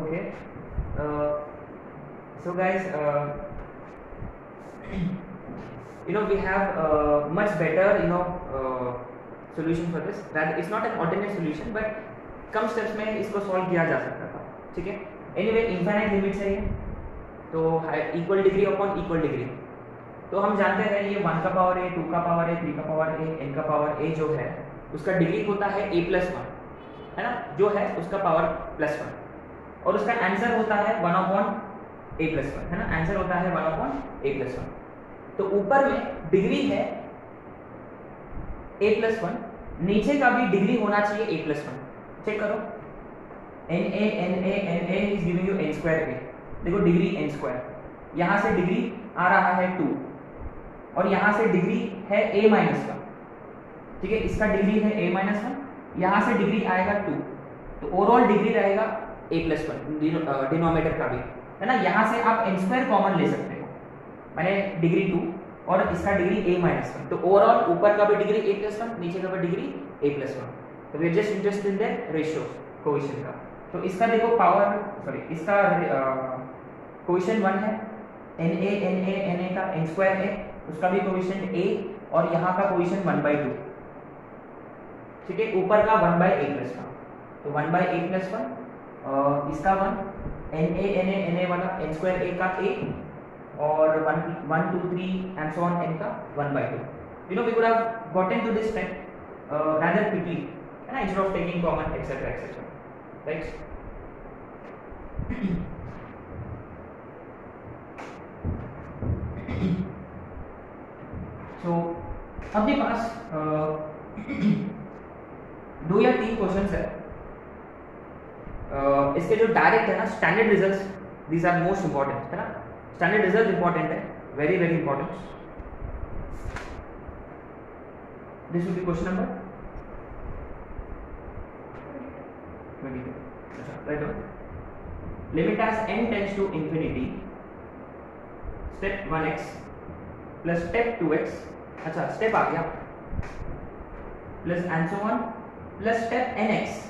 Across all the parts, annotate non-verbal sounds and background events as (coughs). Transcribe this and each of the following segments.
okay. Uh, so guys uh, you know we have uh, much better you know uh, solution for this. That it's not an alternate solution but कम steps में इसको solve किया जा सकता था। ठीक है? एनीवे इनफाइनाइट लिमिट्स है ये। तो equal degree upon equal degree तो हम जानते हैं ये वन का पावर ए टू का पावर ए थ्री का पावर ए एन का पावर ए जो है उसका डिग्री होता है ए प्लस वन है ना? जो है उसका पावर प्लस वन और उसका आंसर होता है one upon A plus one है ना? आंसर होता है one upon A plus one तो ऊपर में डिग्री है ए प्लस वन नीचे का भी डिग्री होना चाहिए ए प्लस वन चेक करो. N A N A N A is giving you N square A देखो डिग्री एन स्क्वायर यहाँ से डिग्री आ रहा है टू और यहाँ से डिग्री है ए माइनस वन ठीक है? इसका डिग्री है ए माइनस वन यहाँ से डिग्री आएगा टू तो ओवरऑल डिग्री रहेगा ए प्लस वन डिनोमीटर का भी। है ना? यहाँ से आप एन स्क्वायर कॉमन ले सकते हो। मैंने डिग्री टू और इसका डिग्री ए माइनस वन तो ओवरऑल ऊपर का भी डिग्री ए प्लस वन नीचे का भी डिग्री ए प्लस वन तो we just interest in the ratio coefficient का। तो इसका देखो पावर सॉरी इसका कोएफिशिएंट वन है। N A N A N A का एन स्क्वायर है। उसका भी कोएफिशिएंट ए और यहाँ का कोएफिशिएंट वन बाई टू ठीक है? ऊपर का one by A plus one तो one by A plus one इसका one N A N A N A वाला एन स्क्वायर ए का ए और one one two three and so on N का one by two you know we could have gotten to this step uh, rather quickly and instead of taking common etc etc right? (coughs) So अपने पास (coughs) दो या तीन questions है। uh, इसके जो direct है ना standard result these are most important है ना? स्टैंडर्ड रिज़ल्ट इंपॉर्टेंट है very very important this question number limit as n tends to infinity step one x plus step two x अच्छा step आ गया plus answer one plus step n x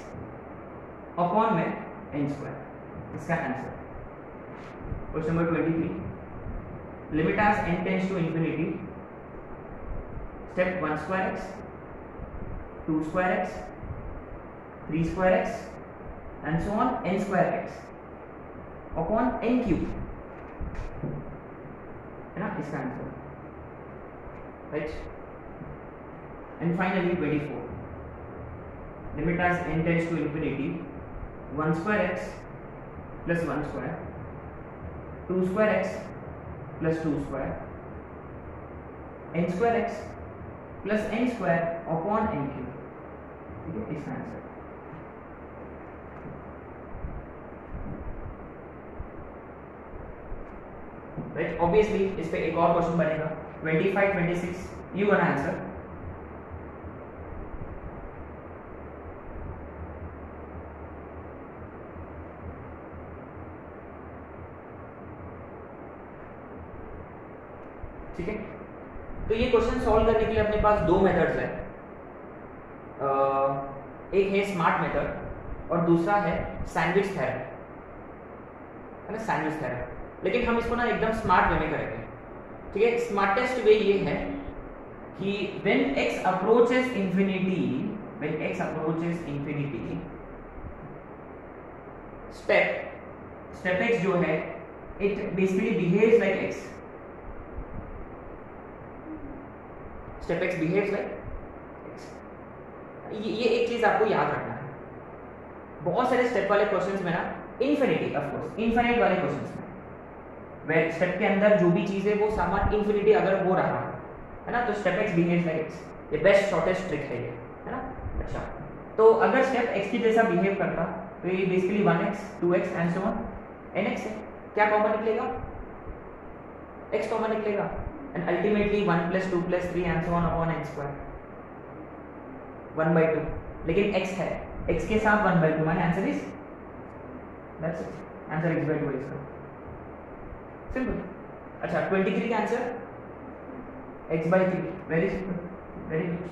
upon में n square इसका answer question number 23 limit as n tends to infinity step 1 square x 2 square x 3 square x and so on n square x upon n cube है ना इसका answer right and finally 24 limit as n tends to infinity 1 square x plus 1 square 2 square x plus 2 square n square x plus n square upon n cube. ठीक है, इसका answer. Right obviously इस पे एक और क्वेश्चन बनेगा। 25 26 you one answer ठीक है तो ये क्वेश्चन सॉल्व करने के लिए अपने पास दो मेथड्स हैं। एक है स्मार्ट मेथड और दूसरा है सैंडविच थेरेपी है ना? सैंडविच थेरेपी लेकिन हम इसको ना एकदम स्मार्ट वे में करेंगे। ठीक है? स्मार्टेस्ट वे ये है कि when x approaches infinity when x approaches infinity step step x जो है it basically behaves like x step x behaves like ये ये एक चीज़ आपको याद रखना है। बहुत सारे स्टेप वाले क्वेश्चंस में ना इन्फिनिटी ऑफ़ कोर्स इनफिनिट वाले क्वेश्चंस में। वे स्टेप के अंदर जो भी चीज़ है वो सामान इन्फिनिटी अगर हो रहा है है ना तो step x behaves like x ये बेस्ट शॉर्टेस्ट ट्रिक है ये, है ना? अच्छा तो अगर स्टेप एक्स की जैसा बिहेव करता तो ये basically 1x 2x and so on nx है। क्या कॉमन निकलेगा? X कॉमन निकलेगा। and ultimately 1 plus 2 plus 3 and so on upon x square. 1 by 2 लेकिन x है. x के साथ 1 by 2 माने answer is that's it answer x by 2 is simple अच्छा 23 का answer x by 3 very simple very good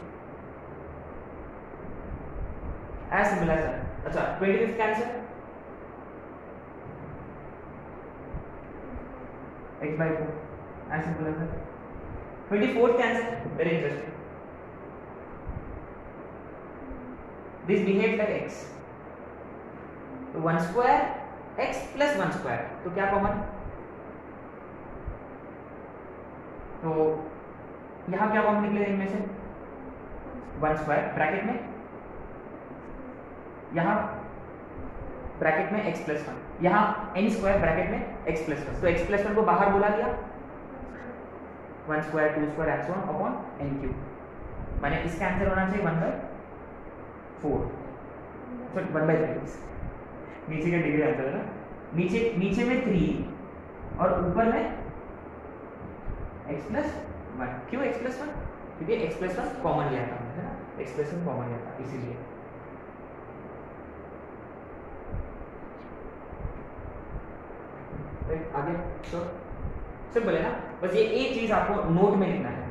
as simple as that अच्छा 25 का answer x by 4 as simple as that 24th answer very interesting. This behaves like x. तो one square x plus one square तो क्या common तो यहाँ क्या common निकलेगा इनमें से? वन स्क्वायर ब्रैकेट में। यहाँ ब्रैकेट में x प्लस वन यहाँ एन स्क्वायर ब्रैकेट में x प्लस वन तो x प्लस वन को बाहर बुला दिया। One square two square and so on upon n cube माने इसका आंसर होना चाहिए one by four sorry one by three नीचे का डिग्री आंसर है ना? नीचे नीचे में थ्री और ऊपर में x प्लस वन क्यों x प्लस वन क्योंकि x प्लस वन कॉमन लिया था, है ना? x प्लस वन कॉमन लिया था, इसीलिए। आगे तो सिंपल है ना? बस ये एक चीज़ आपको नोट में लिखना है।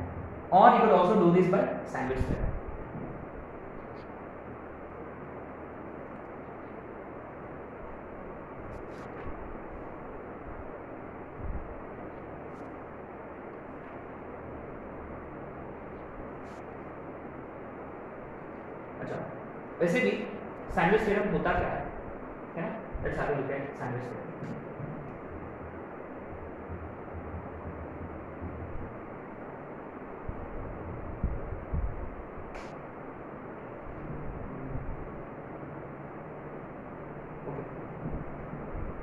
और you can also do this by sandwich अच्छा वैसे भी सैंडविच थ्योरम होता क्या है है ना let's have a look at sandwich theorem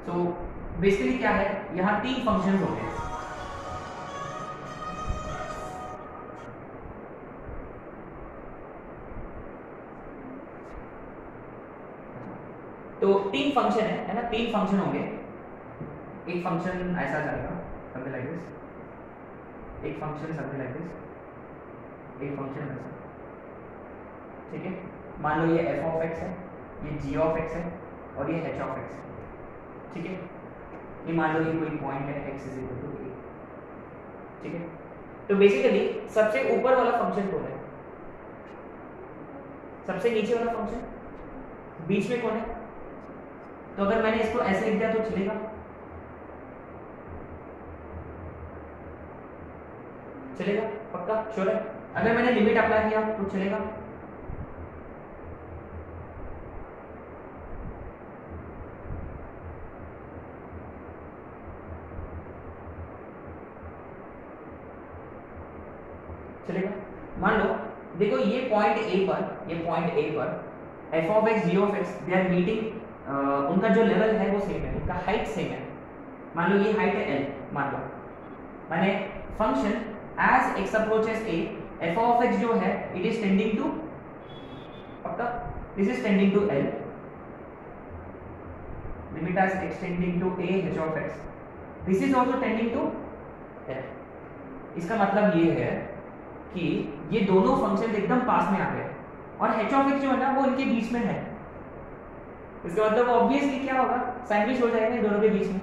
so basically क्या है यहाँ होते हैं। तो तीन फ़ंक्शन है है ना? तीन फ़ंक्शन होंगे। एक फ़ंक्शन ऐसा जाएगा समथिंग लाइक दिस एक फ़ंक्शन समथिंग लाइक दिस एक फ़ंक्शन ऐसा। ठीक है? मान लो ये f ऑफ़ x है, ये g ऑफ़ x है, और ये h ऑफ़ x है। ठीक है? ये मान लो ये कोई पॉइंट है, x a. ठीक है? तो बेसिकली सबसे ऊपर वाला फ़ंक्शन कौन है? सबसे नीचे वाला फ़ंक्शन बीच में कौन है? तो अगर मैंने इसको ऐसे लिख दिया तो चलेगा? चलेगा? पक्का? श्योर है? अगर मैंने लिमिट अप्लाई किया तो चलेगा मान लो देखो, ये पॉइंट ए पर, ये पॉइंट ए पर f of x g of x they are meeting उनका जो लेवल है वो सेम है, उनका हाइट सेम है। मान लो ये हाइट है एल मान लो। माने function as x approaches a f of x जो है इट इज़ टेंडिंग टू पक्का? This is tending to L limit as x tending to a h of x this is also tending to L इसका मतलब ये है कि ये दोनों फ़ंक्शन एकदम पास में आ गए। और h ऑफ़ x जो है ना, वो इनके बीच में है। इसका मतलब ऑब्वियसली क्या होगा? सैंडविच हो जाएगा दोनों के बीच में।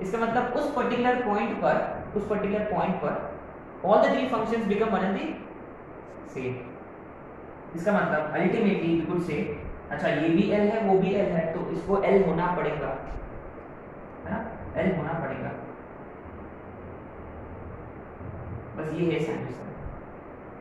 इसका मतलब उस पर्टिकुलर पॉइंट पर, उस पर्टिकुलर पॉइंट पर all the three functions become one and same इसका मतलब अल्टीमेटली वी कुड से अच्छा ये भी l है, वो भी l है तो इसको l होना पड़ेगा। है ना? L होना पड़ेगा। बस ये है सैंडविच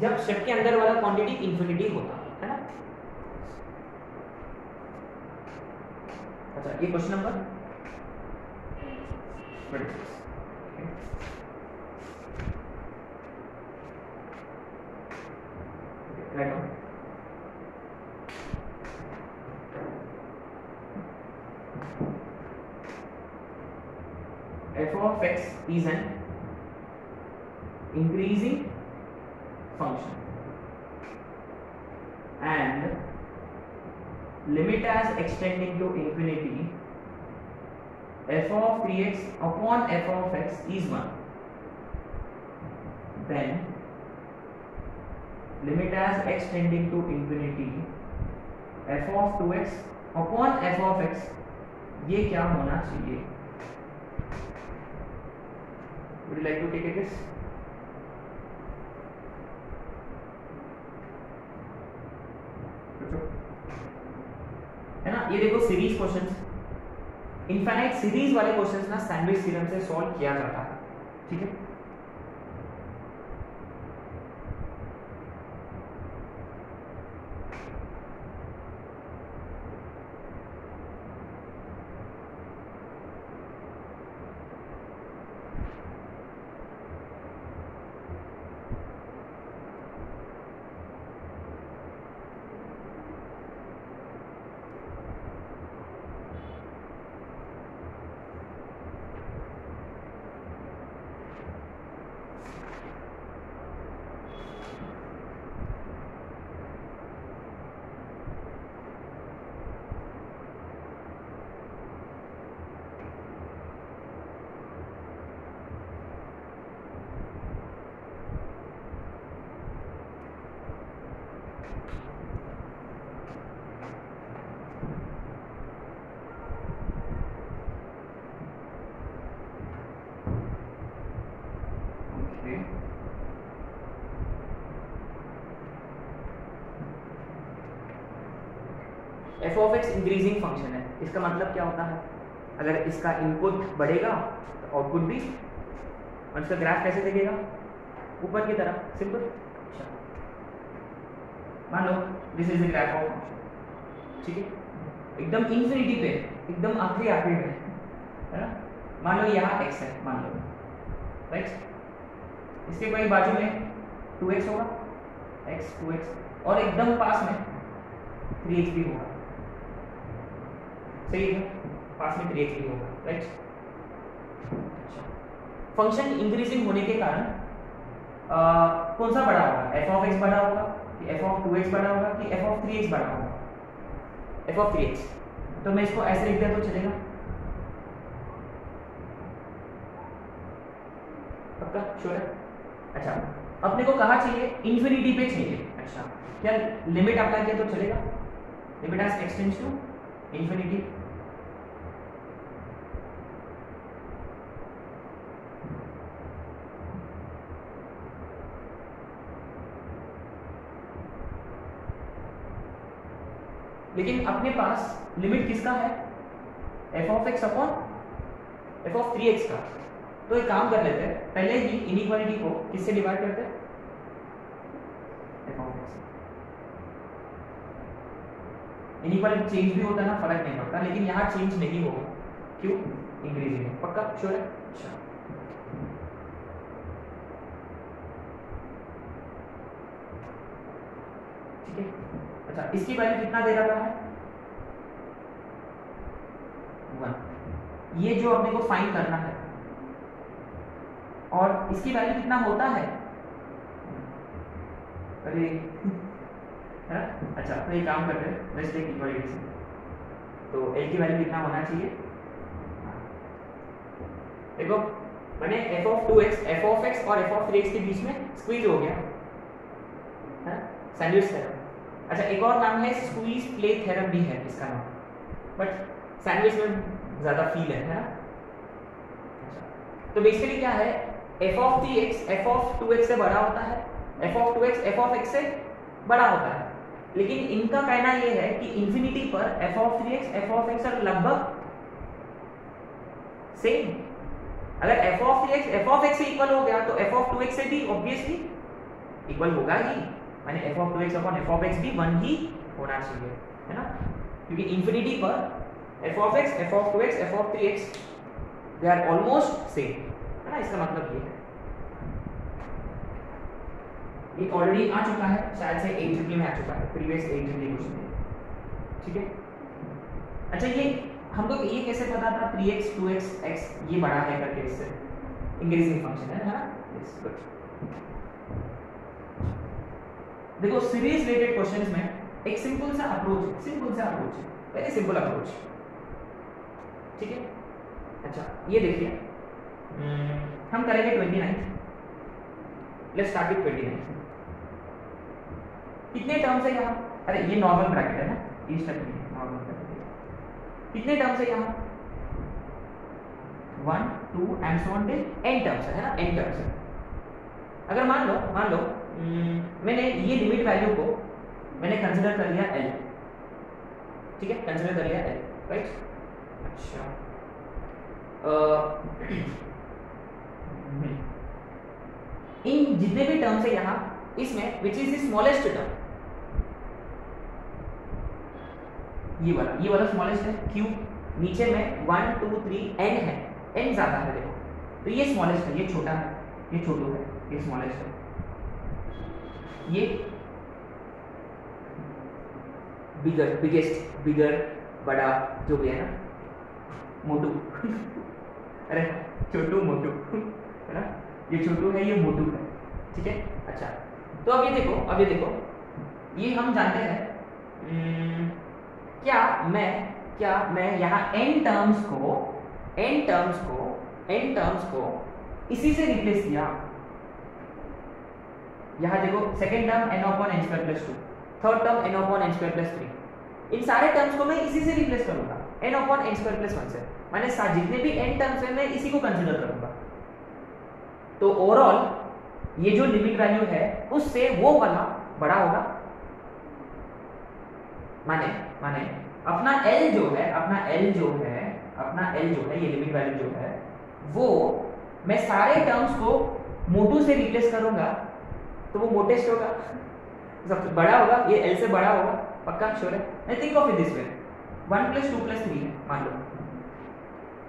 जब स्टेप के अंदर वाला क्वांटिटी इंफिनिटी होता, है ना? अच्छा ये question number f of x is an and limit as extending to infinity f of 3x upon f of x is 1 then limit as x tending to infinity f of 2x upon f of x ये क्या होना चाहिए would you like to take a guess है ना ये देखो series question infinite series वाले question ना सैंडविच सीरम से सॉल्व किया जाता है। ठीक है? F of x increasing function है। इसका मतलब क्या होता है? अगर इसका इनपुट बढ़ेगा तो आउटपुट भी। और इसका ग्राफ कैसे दिखेगा? ऊपर की तरफ़। सिंपल अच्छा मान लो this is the graph of ठीक है? एकदम इंफिनिटी पे, एकदम आखिरी आखिरी में है ना? मान लो यहाँ एक्स है, मान लो। राइट इसके कोई बाजू में टू एक्स होगा। एक्स टू एक्स और एकदम पास में थ्री एक्स भी होगा। सही है पास में भी होगा राइट फ़ंक्शन इंक्रीजिंग होने के कारण कौन सा बड़ा होगा? एफ़ ऑफ़ एक्स बड़ा होगा कि एफ़ ऑफ़ टू एक्स बड़ा होगा कि एफ़ ऑफ़ थ्री एक्स बड़ा होगा? एफ़ ऑफ़ थ्री एक्स तो मैं इसको ऐसे लिख दिया तो चलेगा? पक्का? श्योर है? अच्छा अपने को कहा चाहिए? इंफिनिटी पे चाहिए। अच्छा क्या लिमिट अप्लाई किया तो चलेगा? लिमिट एज टू इंफिनिटी लेकिन अपने पास लिमिट किसका है? F of x upon f of three x का। तो एक काम कर लेते हैं, पहले ही इनइक्वालिटी को किससे डिवाइड करते हैं? इनइक्वालिटी चेंज भी होता है ना, फ़र्क नहीं पड़ता, लेकिन यहाँ चेंज नहीं होगा। क्यों? इंक्रीजिंग पक्का? श्योर है? अच्छा ठीक है अच्छा इसकी वैल्यू कितना दे रहा है? वन ये जो अपने को फाइंड करना है। और इसकी वैल्यू कितना होता है? अरे अच्छा तो ये काम करते हैं। लेट्स टेक इक्वालिटी तो एल की वैल्यू कितना होना चाहिए? देखो, मैंने f of two x f of x और एफ़ ऑफ़ थ्री एक्स के बीच में स्क्वीज हो गया। है सैंडविच थ्योरम अच्छा एक और नाम है स्क्वीज प्ले भी है, इसका नाम। बट सैंडविच में ज़्यादा फील है है ना? अच्छा तो बेसिकली क्या है? F of three x f of two x से बड़ा होता है f of two x f of x से बड़ा होता है। लेकिन इनका कहना यह है कि इंफिनिटी पर f of three x f of x लगभग सेम अगर f of three x f of x से इक्वल हो गया तो एफ़ ऑफ़ टू एक्स से भी ऑब्वियसली इक्वल होगा ही। माने f of two x upon f of x भी वन ही होना चाहिए, है ना? क्योंकि इंफिनिटी पर f of x f of two x f of three x they are almost same है ना? इसका मतलब ये है। ये ऑलरेडी आ चुका है, शायद से एट ट्रिपल में आ चुका है प्रीवियस एट ट्रिपल क्वेश्चन ठीक है? अच्छा ये हम लोग ये कैसे पता था? 3x 2x x ये बड़ा है करके इससे। इंक्रीजिंग फ़ंक्शन है ना? गुड देखो सीरीज़ रिलेटेड क्वेश्चंस में एक सिंपल सा अप्रोच है सिंपल सा अप्रोच है वेरी सिंपल अप्रोच ठीक है? अच्छा ये देखिए। हम करेंगे twenty ninth let's start with 29 कितने टर्म्स है यहाँ? अरे ये नॉर्मल ब्रैकेट है ना? ये स्टेप नॉर्मल ब्रैकेट कितने टर्म्स है यहाँ? One two and so on till n terms है ना? एन टर्म्स है। अगर मान लो मान लो हम्म, मैंने ये लिमिट वैल्यू को मैंने कंसिडर कर लिया एल ठीक है? कंसिडर कर लिया एल राइट अच्छा। इन जितने भी टर्म्स है यहाँ, इसमें which is the smallest term ये वाला ये वाला स्मॉलेस्ट है क्यू नीचे में वन टू थ्री एन है। एन ज़्यादा है, देखो। तो ये स्मॉलेस्ट है, ये छोटा है, ये छोटू है, ये स्मॉलेस्ट है। ये बिगर बिगेस्ट बिगर बड़ा जो भी है ना मोटू। (laughs) अरे छोटू मोटू। (laughs) है ना? ये छोटू है ये मोटू है। ठीक है? अच्छा। तो अब ये देखो अब ये देखो। ये हम जानते हैं हम्म, क्या मैं क्या मैं यहाँ n टर्म्स को n टर्म्स को n टर्म्स को इसी से रिप्लेस किया? यहाँ देखो second term n upon n square plus two third term n upon n square plus three इन सारे टर्म्स को मैं इसी से रिप्लेस करूँगा। n upon n square plus one से। मैंने जितने भी n टर्म्स हैं, मैं इसी को कंसिडर करूँगा। तो ओवरऑल ये जो लिमिट वैल्यू है, उससे वो वाला बड़ा होगा। माने माने, अपना L जो है, अपना L जो है, अपना L जो है, ये लिमिट वैल्यू जो है, वो मैं सारे टर्म्स को मोटू से रिप्लेस करूँगा। तो वो मोटेस्ट होगा। सबसे बड़ा होगा, ये L से बड़ा होगा, पक्का? श्योर है? I think of it this way one plus two plus three है मान लो।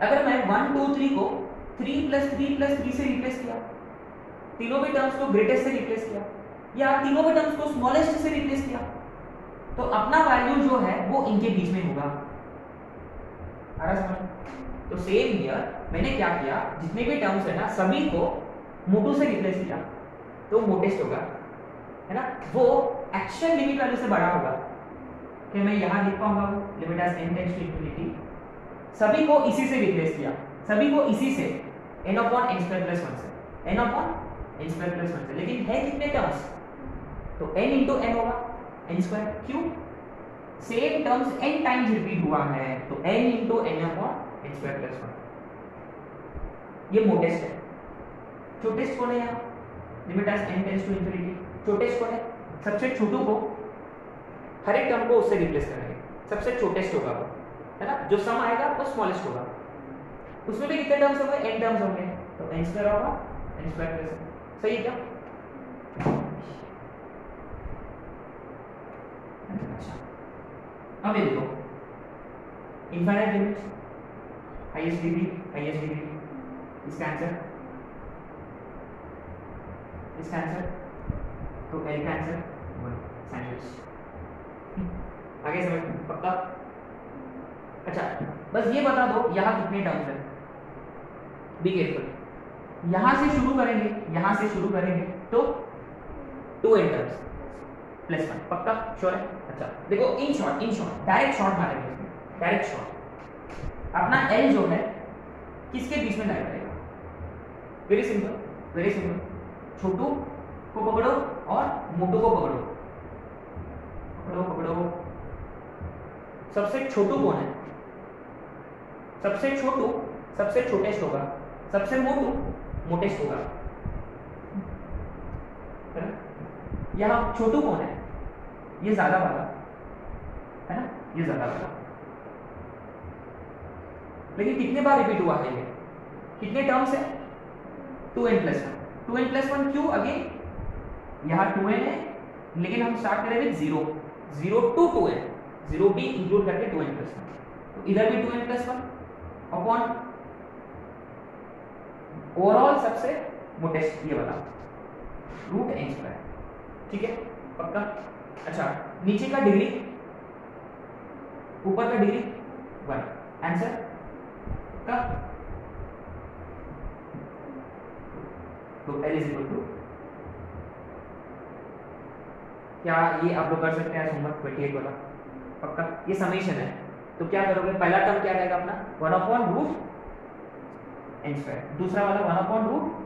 अगर मैं वन टू थ्री को three plus three plus three से रिप्लेस किया, तीनों भी टर्म्स को ग्रेटेस्ट से रिप्लेस किया, या तीनों भी टर्म्स को स्मॉलेस्ट से रिप्लेस किया तो अपना वैल्यू जो है, वो इनके बीच में होगा। तो सेम हियर मैंने क्या किया, जितने भी टर्म्स है ना, सभी को मोटू से रिप्लेस किया। तो मोटेस्ट होगा, है ना? वो एक्चुअल लिमिट वैल्यू से बड़ा होगा। कि मैं यहाँ लिख पाऊँगा वो limit as n tends to infinity सभी को इसी से रिप्लेस किया। सभी को इसी से। N upon n square plus 1 से। N upon n square plus 1 से। लेकिन है कितने टर्म्स तो n इनटू n होगा। N स्क्वायर क्यों? Same terms n times repeat हुआ है। तो n into n upon n square plus 1 ये मोटेस्ट है। छोटेस्ट कौन है यहाँ? Limit as n tends to infinity छोटेस्ट कौन है, सबसे छोटू को हर एक टर्म को उससे रिप्लेस करेंगे। सबसे छोटेस्ट होगा वो, है ना? जो सम आएगा वो स्मॉलेस्ट होगा। उसमें भी कितने टर्म्स होंगे? n टर्म्स होंगे। तो n स्क्वायर होगा, n स्क्वायर प्लस सही है क्या? अच्छा। अब ये देखो। Infinite limit highest degree highest degree इसका आंसर इसका आंसर तो एल का आंसर वन सैंडविच आगे समझ पक्का? अच्छा बस ये बता दो यहाँ कितने टर्म्स है? बी केयरफुल यहाँ से शुरू करेंगे यहाँ से शुरू करेंगे तो two n terms plus one पक्का? श्योर है? अच्छा देखो in short in short direct short मारेंगे इसमें. डायरेक्ट शॉर्ट अपना एल जो है किसके बीच में लाया करेगा वेरी सिंपल वेरी सिंपल छोटू को पकड़ो और मोटू को पकड़ो। पकड़ो पकड़ो। सबसे छोटू कौन है? सबसे छोटू, सबसे छोटेस्ट होगा। सबसे मोटू, मोटेस्ट होगा। यहाँ छोटू कौन है? ये ज़्यादा वाला। है ना? ये ज़्यादा वाला। लेकिन कितने बार रिपीट हुआ है ये? कितने टर्म्स है? Two n plus one two n plus one Q? Again, यहाँ टू एन है, लेकिन हम स्टार्ट करें with zero zero two two n zero भी इंक्लूड करके टू एन प्लस वन तो इधर भी two n plus one upon overall सबसे मोटेस्ट, ये वाला। रूट एन स्क्वायर ठीक है? पक्का? अच्छा नीचे का डिग्री ऊपर का डिग्री वन आंसर का तो एल इज़ इक्वल टू क्या ये आप लोग कर सकते हैं होमवर्क? ट्वेंटी एट वाला। पक्का? ये समीशन है। तो क्या करोगे? पहला टर्म क्या रहेगा अपना? One upon root n square दूसरा वाला वन अपॉन रूट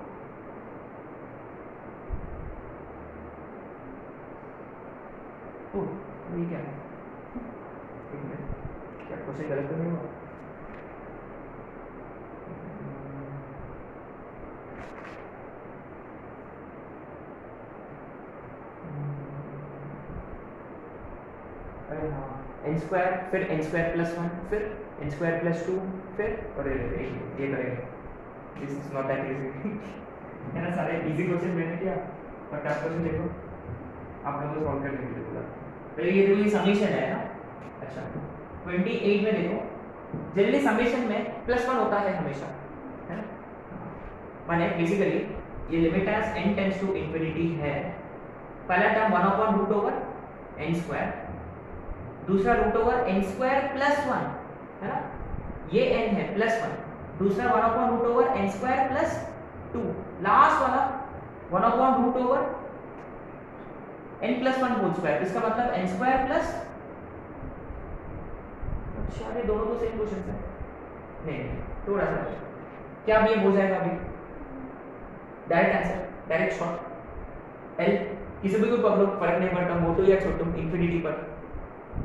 ये क्या है? क्या कुछ गलत तो नहीं हुआ? एन स्क्वायर फिर एन स्क्वायर प्लस वन फिर एन स्क्वायर प्लस टू फिर अरे, ये करेगा this is not that easy है ना (laughs) सारे इजी क्वेश्चन मैंने किया? और टफ क्वेश्चन देखो। आप लोगों को सॉल्व कर लेंगे पूरा तो ये जो ये समीशन है ना? अच्छा। 28 में देखो। जनरली समीशन में प्लस वन होता है हमेशा। है ना? माने बेसिकली ये limit as n tends to infinity है। पहला term 1 upon root over n square दूसरा root over n square plus one है ना? ये n है प्लस वन दूसरा 1 upon root over n square plus two last वाला 1 upon root over n plus one whole square इसका मतलब n square plus अच्छा अरे दोनों तो सेम क्वेश्चन है। नहीं नहीं, थोड़ा सा क्या अब ये हो जाएगा अभी? Direct answer direct short L किसी भी कोई पकड़ो, फ़र्क नहीं पड़ता, मोटो या छोटो इंफिनिटी पर।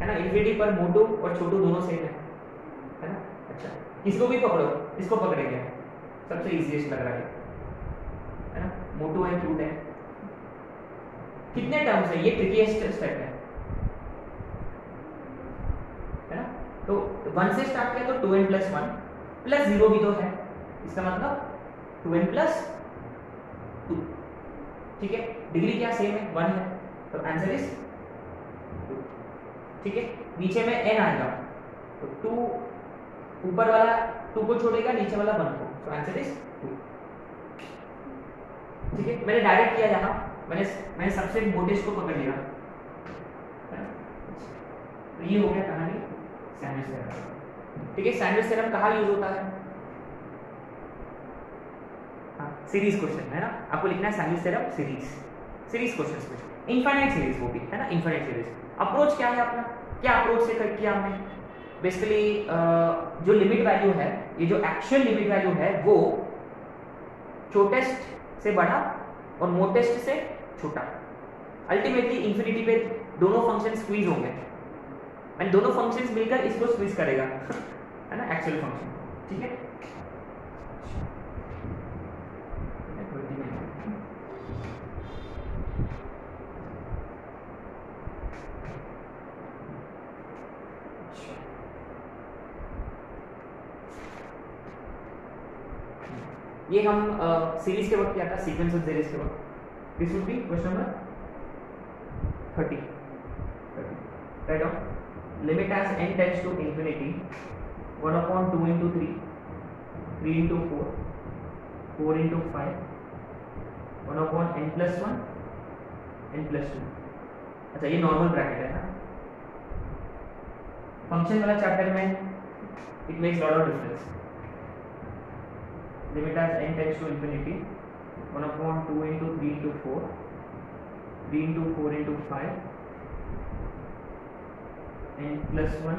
है ना? इंफिनिटी पर मोटो और छोटो दोनों सेम है। है ना? अच्छा। किसको भी पकड़ो इसको पकड़ेंगे? सबसे इजीएस्ट लग रहा है। है ना? मोटो है क्यूट है। कितने टर्म्स है? ये ट्रिकीएस्ट स्टेप है। है ना? तो वन से स्टार्ट किया तो two n plus one plus zero भी तो है। इसका मतलब टू एन प्लस टू ठीक है? डिग्री क्या सेम है? वन है। तो आंसर इज़ ठीक है? नीचे में एन आएगा। तो टू ऊपर वाला टू को छोड़ेगा, नीचे वाला वन को। तो आंसर इज़ टू ठीक है? मैंने डायरेक्ट किया यहाँ। मैंने मैंने सबसे मोटेस्ट को पकड़ लिया। तो ये हो गया कहानी सैंडविच थ्योरम ठीक है? सैंडविच थ्योरम कहाँ यूज़ होता है? सीरीज़ क्वेश्चन है ना? आपको लिखना है sandwich theorem series series questions में सीरीज़ वो भी, है ना? इनफाइनाइट सीरीज़ अप्रोच क्या है अपना? क्या अप्रोच से कर किया हमने? बेसिकली जो लिमिट वैल्यू है, ये जो एक्चुअल लिमिट वैल्यू है, वो छोटेस्ट से बड़ा और मोटेस्ट से छोटा। अल्टीमेटली इंफिनिटी पे दोनों फ़ंक्शन स्क्वीज होंगे। एंड दोनों फ़ंक्शंस मिलकर इसको स्क्वीज करेगा। (laughs) है ना? एक्चुअल फ़ंक्शन ठीक है? ये हम सीरीज़ के वक्त क्या था? सीक्वेंस ऑफ़ सीरीज़ के वक्त। This would be question number 30 right down limit as n tends to infinity 1 upon 2 into 3 3 into 4 4 into 5 1 upon n plus 1 n plus 2 अच्छा ये नॉर्मल ब्रैकेट है ना? फ़ंक्शन वाला चैप्टर में it makes lot of difference limit as n tends to infinity 1 upon 2 into 3 into 4 3 into 4 into 5 n plus 1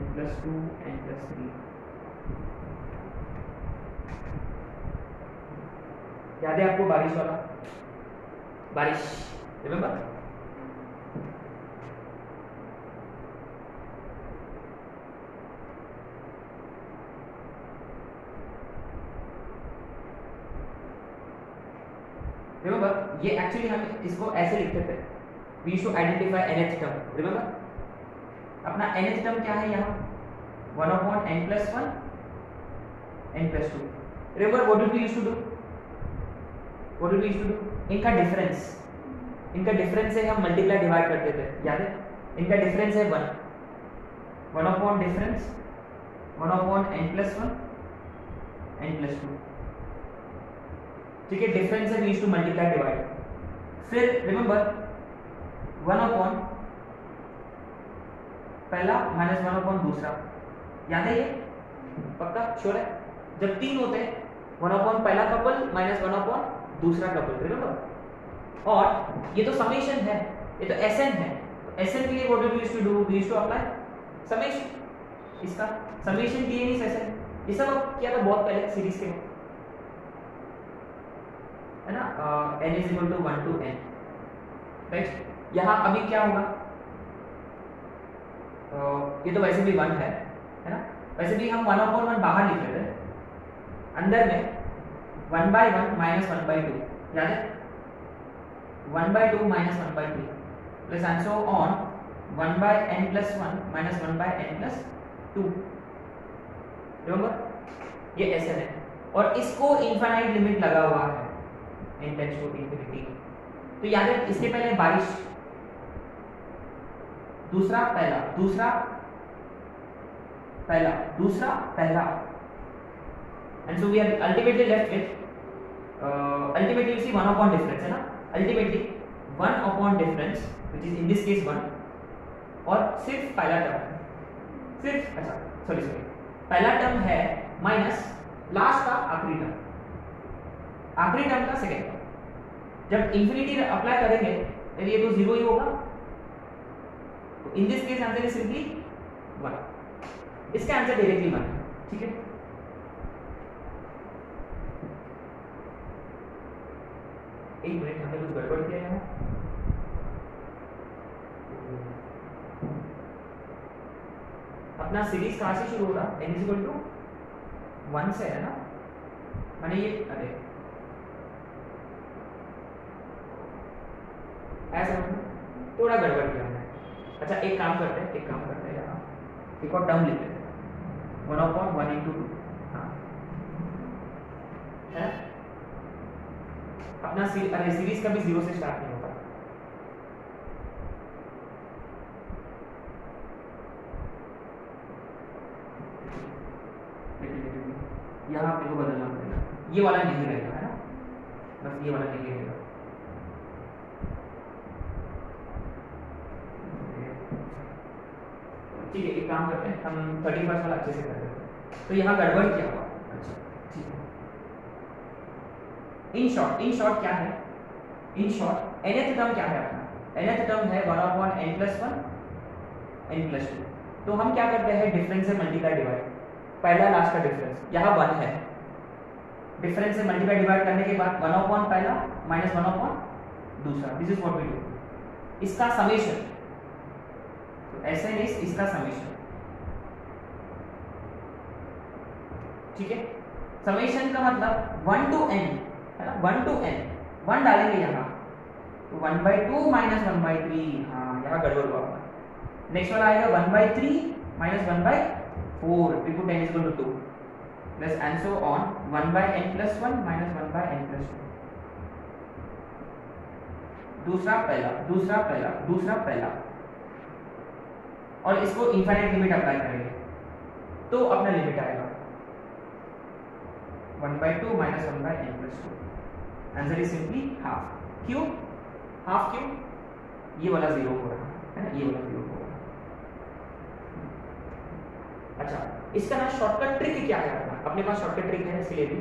n plus 2 n plus 3 याद है आपको बारिश वाला बारिश रिमेंबर रिमेंबर ये एक्चुअली हम इसको ऐसे लिखते थे। We to identify nth term remember अपना nth टर्म क्या है यहाँ? 1 upon n plus 1 n plus 2 remember what did we used to do? What did we used to do? इनका डिफरेंस इनका डिफरेंस से हम मल्टीप्लाई डिवाइड करते थे, याद है? इनका डिफरेंस है 1 1 upon difference 1 upon n plus 1 n plus 2 ठीक है डिफरेंस है वी टू मल्टीप्लाई डिवाइड फिर रिमेंबर वन अपॉन पहला माइनस वन अपॉन दूसरा। याद है ये? पक्का? श्योर है? जब तीन होते हैं वन अपॉन पहला कपल माइनस वन अपॉन दूसरा कपल रिमेंबर और ये तो समेशन है, ये तो एस एन है। एस एन के लिए what do use to do use to apply summation इसका summation T N S N ये सब किया था बहुत पहले सीरीज़ के ना N is equal to one to N right यहाँ अभी क्या होगा? ये तो वैसे भी वन है है ना? वैसे भी हम वन अपॉन वन बाहर लिख लेते हैं। अंदर में one by one minus one by two याद है? One by two minus one by two plus and so on one by N plus one minus one by N plus two remember ये ऐसे है। और इसको इनफाइनाइट लिमिट लगा हुआ है। इन टेंस टू इंफिनिटी तो याद है इसके पहले बारिश। दूसरा पहला दूसरा पहला दूसरा पहला। And so we are ultimately left with ultimately you see one upon difference है ना? Ultimately one upon difference which is in this case one और सिर्फ़ पहला टर्म सिर्फ़ अच्छा सॉरी सॉरी पहला टर्म है माइनस लास्ट का आखिरी टर्म आखिरी टर्म का सेकेंड जब इंफिनिटी अप्लाई करेंगे तो ये तो ज़ीरो ही होगा। तो in this case answer is simply one इसका आंसर डायरेक्टली वन ठीक है? एक मिनट हमने कुछ गड़बड़ किया है। अपना सीरीज़ कहाँ से शुरू होगा N is equal to one से है ना? मैंने ये अरे ऐसा थोड़ा गड़बड़ किया हमने। अच्छा एक काम करते हैं एक काम करते हैं यहाँ। एक और टर्म लिख लेते हैं। One upon one into two हाँ। है? अपना सी, अरे सीरीज़ कभी ज़ीरो से स्टार्ट नहीं होता। यहाँ अपने को बदलना पड़ेगा। ये वाला नहीं रहेगा है ना? बस ये वाला नहीं रहेगा। ठीक है एक काम करते हैं हम थर्टी फ़र्स्ट वाला अच्छे से कर देते हैं। तो यहाँ गड़बड़ क्या हुआ? अच्छा। ठीक है। इन शॉर्ट इन शॉर्ट क्या है? इन शॉर्ट एनएथ टर्म क्या है अपना? एनएथ टर्म है one upon N plus one N plus two तो हम क्या करते हैं? डिफरेंस से मल्टीप्लाई डिवाइड पहला लास्ट का डिफरेंस यहाँ वन है। डिफरेंस से मल्टीप्लाई डिवाइड करने के बाद वन अपॉन पहला माइनस वन अपॉन दूसरा। This is what we do इसका समेशन एस एन इज़ इसका समेशन ठीक है? समेशन का मतलब वन टू एन है ना? वन टू एन वन डालेंगे यहाँ। One by two minus one by three हाँ यहाँ गड़बड़ हुआ अपना। नेक्स्ट वाला आएगा one by three minus one by four to ten is to plus and so on one by N plus one minus one by N plus two दूसरा पहला दूसरा पहला दूसरा पहला। और इसको इनफाइनाइट लिमिट अप्लाई करेंगे। तो अपना लिमिट आएगा। One by two minus one by N plus two answer is simply half क्यों? हाफ़ क्यों? ये वाला ज़ीरो हो रहा, है ना? ये वाला ज़ीरो हो रहा। अच्छा इसका ना शॉर्टकट ट्रिक क्या है? अपना अपने पास शॉर्टकट ट्रिक है इसलिए भी।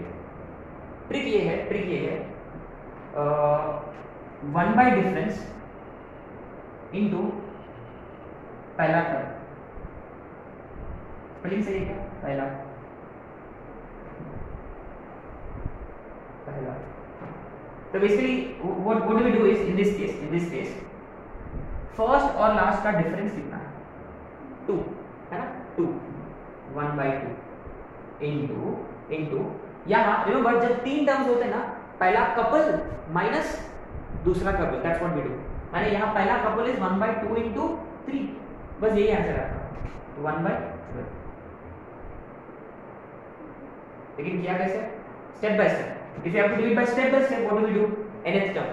ट्रिक ये है ट्रिक ये है। वन बाई डिफरेंस इनटू पहला टर्म स्पेलिंग सही है पहला। पहला। तो basically what what we do is in this case in this case first और लास्ट का डिफरेंस कितना है? टू है ना? Two one by two into into यहाँ रिमेंबर जब तीन टर्म्स होते हैं ना, पहला कपल माइनस दूसरा couple that's what we do माने यहाँ पहला couple is one by two into three बस यही आंसर आता वन बाई लेकिन किया कैसे? Step by step if you have to do it by step by step what do we do nth term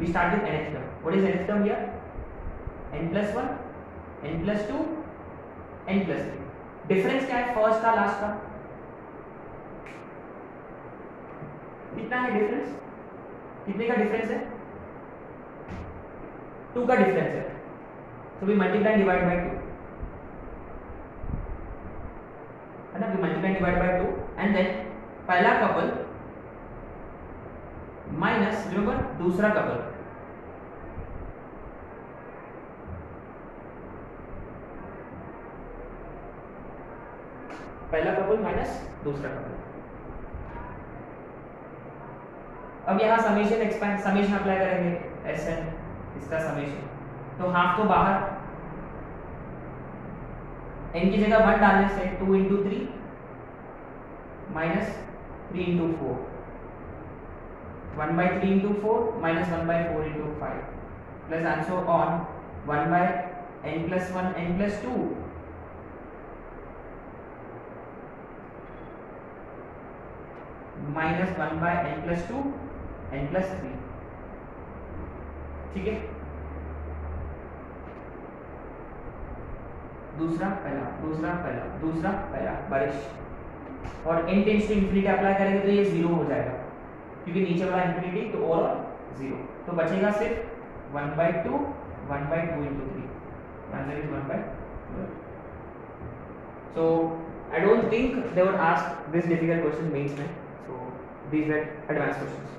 we start with nth term what is nth term here? N plus 1 n plus 2 n plus 3 difference क्या है? First का last का। कितना है difference कितने का difference है? To का डिफरेंस है। We multiply and divide by 2. है ना? multiply and divide by 2 and then, पहला कपल माइनस रिमेंबर दूसरा कपल पहला कपल माइनस दूसरा कपल अब यहाँ समेशन एक्सपेंड समेशन अप्लाई करेंगे. एस एन इसका समेशन तो हाफ़ तो बाहर एन की जगह वन डालने से two into three minus three into four one by three into four minus one by four into five plus answer on one by N plus one N plus two minus one by N plus two N plus three ठीक है? दूसरा पहला दूसरा पहला दूसरा पहला, बारिश। और n tends to infinity apply करेंगे तो ये ज़ीरो हो जाएगा। क्योंकि नीचे वाला इंफिनिटी तो और ज़ीरो तो बचेगा सिर्फ़ one by two one by two into three answer is one by so I don't think they would ask this difficult question mains में। So, these were advanced questions